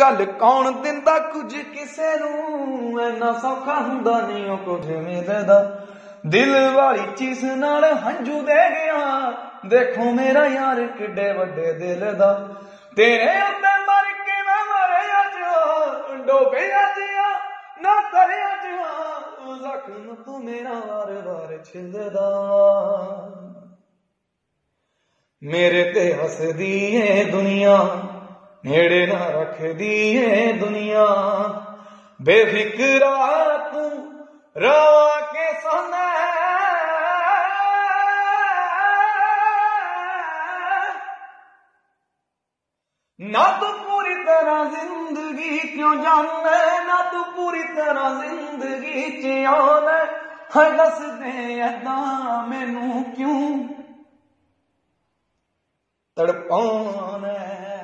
ਗੱਲ ਕੌਣ ਦਿੰਦਾ ਕੁਝ ਕਿਸੇ ਨੂੰ? ਐਨਾ ਸੌਖਾ ਹੁੰਦਾ ਨਹੀਂ ਉਹ ਕੁਝ ਮਿਲਦਾ ਦਿਲ ਵਾਲੀ ਚੀਜ਼ ਨਾਲ ਹੰਝੂ ਦੇ ਗਿਆ। ਦੇਖੋ ਮੇਰਾ ਯਾਰ ਕਿੱਡੇ ਵੱਡੇ ਦਿਲ ਦਾ। ਤੇਰੇ ਉੱਤੇ ਮਰ ਕੇ ਮੈਂ ਮਰੇ ਅੱਜ ਡੋਬੇ ਅੱਜ ਨਾ ਕਰੇ ਅੱਜ ਜ਼ਖਮ ਤੂੰ ਮੇਰਾ ਵਾਰ ਵਾਰ ਛਿੰਦਦਾ ਮੇਰੇ ਤੇ ਹੱਸਦੀ ਏ ਦੁਨੀਆ। ਨੇੜੇ ਨਾ ਰੱਖਦੀ ਏ ਦੁਨੀਆ। ਬੇਫਿਕਰਾ ਤੂੰ ਰਵਾ ਕੇ ਸੋਨਾ ਨਾ ਤੂੰ ਪੂਰੀ ਤਰ੍ਹਾਂ ਜ਼ਿੰਦਗੀ ਕਿਉਂ ਜਾਣੇ ਨਾ ਤੂੰ ਪੂਰੀ ਤਰ੍ਹਾਂ ਜ਼ਿੰਦਗੀ ਚ ਆਉਣਾ ਹੈ। ਦੱਸ ਦੇ ਐਦਾਂ ਮੈਨੂੰ ਕਿਉਂ ਤੜਪਾਉਣਾ